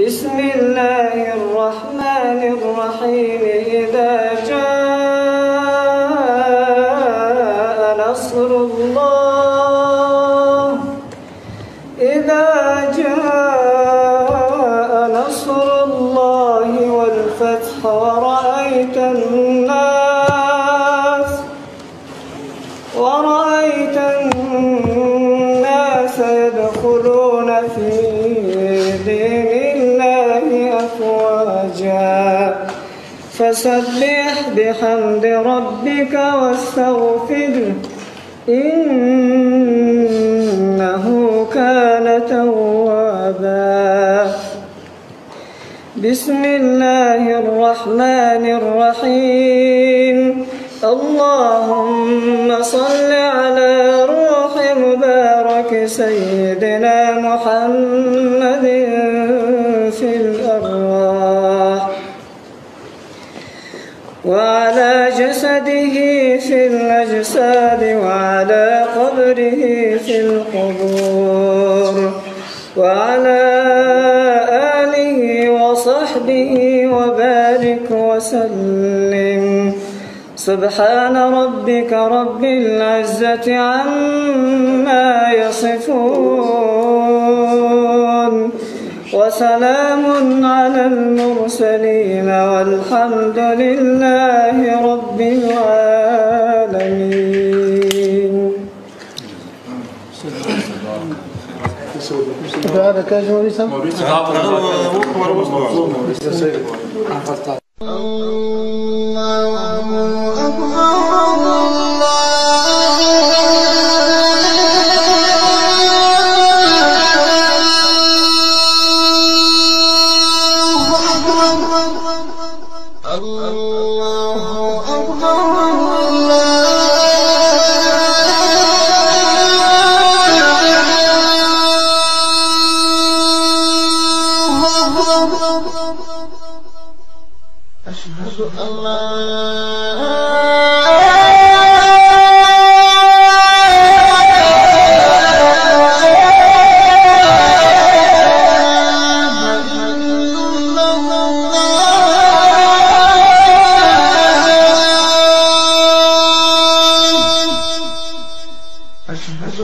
بسم الله الرحمن الرحيم. إذا جاء نصر الله. إذا جاء نصر الله والفتح ورأيت في دين الله أفواجا فسبح بحمد ربك واستغفره إنه كان توابا بسم الله الرحمن الرحيم اللهم صل على روح مبارك سيدنا وعلى جسده في الأجساد وعلى قبره في القبور وعلى آله وصحبه وبارك وسلم. سبحان ربك رب العزة عما يصفون. وسلام على المرسلين والحمد لله رب العالمين. سبحانك يا جمهوري أشهد أن لا أشهد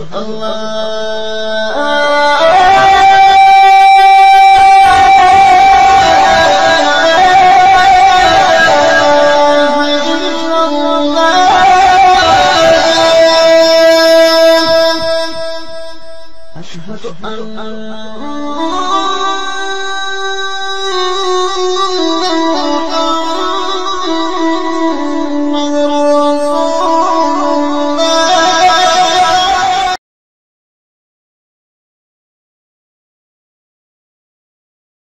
أن أن